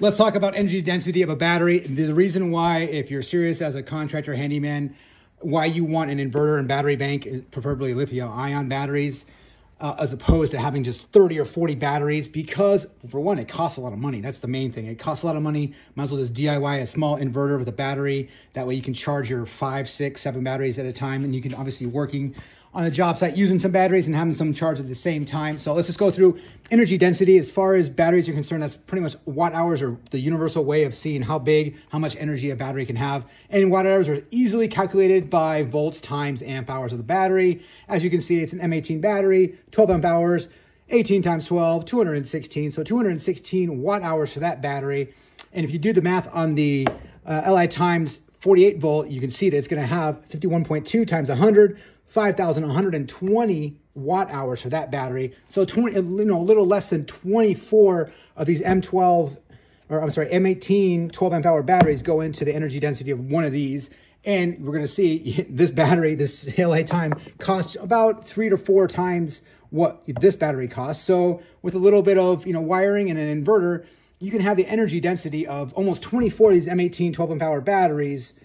Let's talk about energy density of a battery. The reason why, if you're serious as a contractor handyman, why you want an inverter and battery bank, preferably lithium ion batteries, uh, as opposed to having just 30 or 40 batteries because for one, it costs a lot of money. That's the main thing. It costs a lot of money. Might as well just DIY a small inverter with a battery. That way you can charge your five, six, seven batteries at a time. And you can obviously working on a job site using some batteries and having some charge at the same time. So let's just go through energy density. As far as batteries are concerned, that's pretty much watt hours or the universal way of seeing how big, how much energy a battery can have. And watt hours are easily calculated by volts times amp hours of the battery. As you can see, it's an M18 battery, 12 amp hours, 18 times 12, 216. So 216 watt hours for that battery. And if you do the math on the uh, Li times 48 volt, you can see that it's going to have 51.2 times 100, 5,120 watt hours for that battery. So 20, you know, a little less than 24 of these M12, or I'm sorry, M18 12 amp hour batteries go into the energy density of one of these. And we're going to see this battery, this Li Time costs about three to four times what this battery costs. So with a little bit of, you know, wiring and an inverter, you can have the energy density of almost 24 of these M18 12 amp hour batteries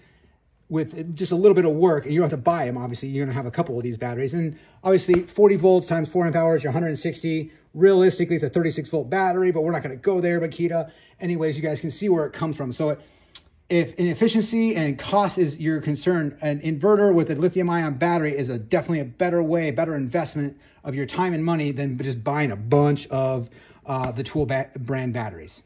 with just a little bit of work, and you don't have to buy them, obviously. You're to have a couple of these batteries. And obviously, 40 volts times 4 amp hours, you're 160. Realistically, it's a 36 volt battery, but we're not to go there, But Makita. Anyways, you guys can see where it comes from. So if inefficiency and cost is your concern, an inverter with a lithium ion battery is a definitely a better way, better investment of your time and money than just buying a bunch of uh, the tool ba brand batteries.